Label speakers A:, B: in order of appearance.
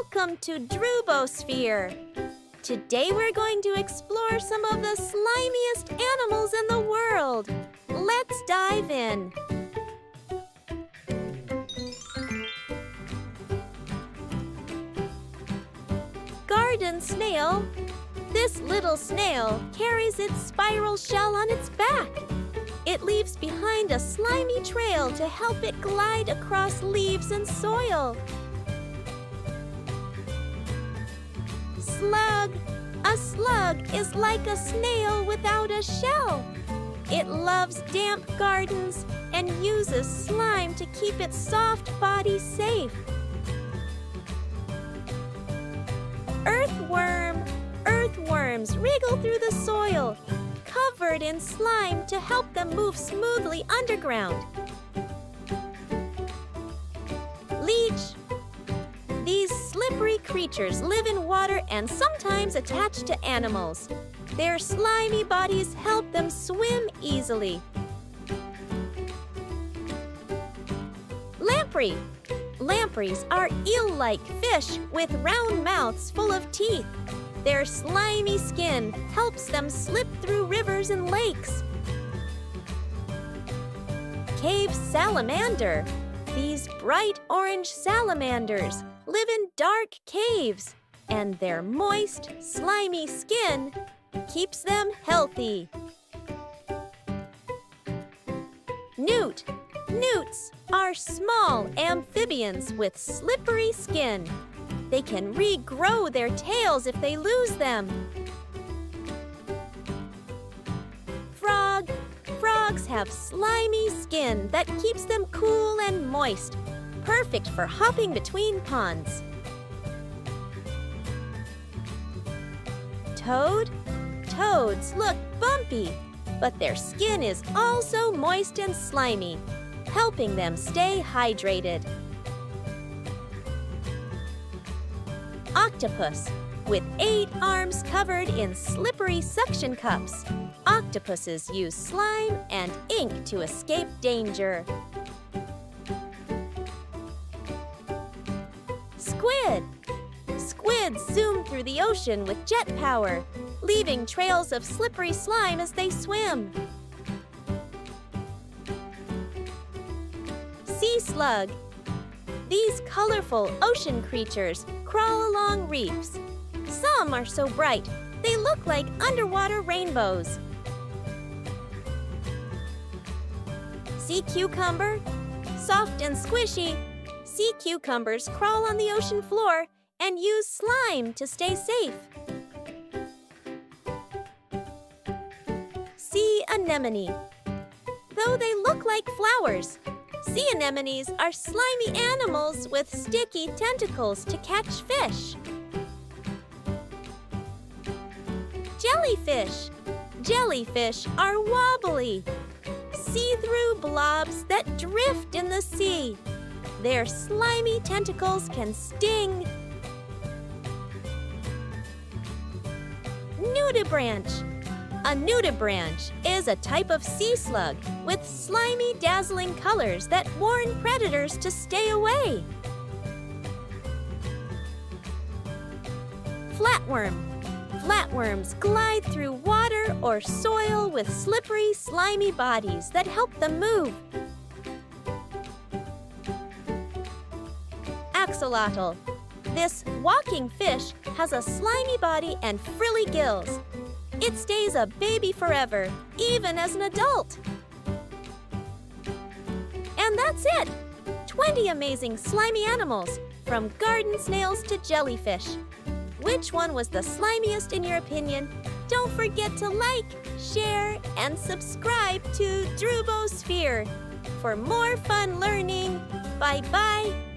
A: Welcome to DhruboSphere. Today we're going to explore some of the slimiest animals in the world. Let's dive in. Garden snail. This little snail carries its spiral shell on its back. It leaves behind a slimy trail to help it glide across leaves and soil. Slug. A slug is like a snail without a shell. It loves damp gardens and uses slime to keep its soft body safe. Earthworm. Earthworms wriggle through the soil, covered in slime to help them move smoothly underground. Leech. Creatures live in water and sometimes attach to animals. Their slimy bodies help them swim easily. Lamprey. Lampreys are eel-like fish with round mouths full of teeth. Their slimy skin helps them slip through rivers and lakes. Cave salamander. These bright orange salamanders live in dark caves, and their moist, slimy skin keeps them healthy. Newt. Newts are small amphibians with slippery skin. They can regrow their tails if they lose them. Frog. Frogs have slimy skin that keeps them cool and moist, perfect for hopping between ponds. Toad. Toads look bumpy, but their skin is also moist and slimy, helping them stay hydrated. Octopus. With eight arms covered in slippery suction cups, octopuses use slime and ink to escape danger. Squid. Squids zoom through the ocean with jet power, leaving trails of slippery slime as they swim. Sea slug. These colorful ocean creatures crawl along reefs. Some are so bright, they look like underwater rainbows. Sea cucumber? Soft and squishy, sea cucumbers crawl on the ocean floor and use slime to stay safe. Sea anemone. Though they look like flowers, sea anemones are slimy animals with sticky tentacles to catch fish. Jellyfish. Jellyfish are wobbly, see-through blobs that drift in the sea. Their slimy tentacles can sting. Nudibranch. A nudibranch is a type of sea slug with slimy, dazzling colors that warn predators to stay away. Flatworm. Flatworms glide through water or soil with slippery, slimy bodies that help them move. Axolotl. This walking fish has a slimy body and frilly gills. It stays a baby forever, even as an adult. And that's it! 20 amazing slimy animals, from garden snails to jellyfish. Which one was the slimiest in your opinion? Don't forget to like, share, and subscribe to DhruboSphere. For more fun learning, bye-bye